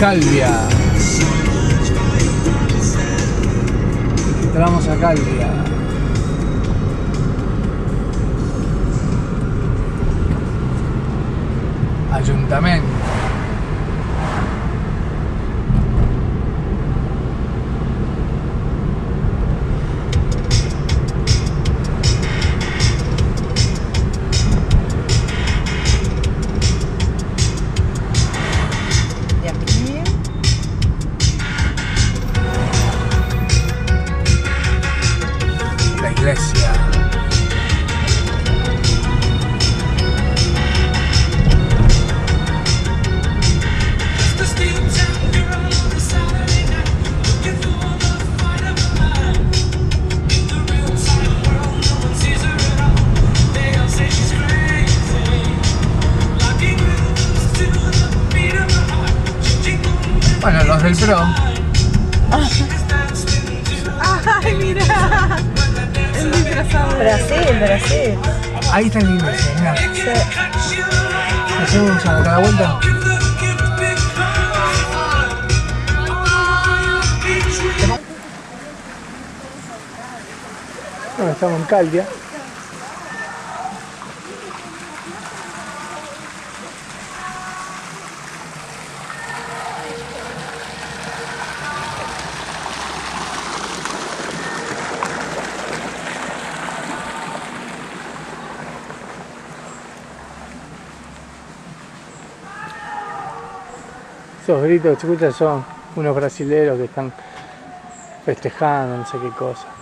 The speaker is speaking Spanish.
Calvia. Entramos a Calvia. Ayuntamiento. Los del Pro. ¡Ay, mira! El disfrazado. Brasil, Brasil. Ahí está la iglesia, mirá. Sí. Hacemos a cada vuelta. Bueno, estamos en Calvia. Esos gritos que se escuchan son unos brasileros que están festejando, no sé qué cosa.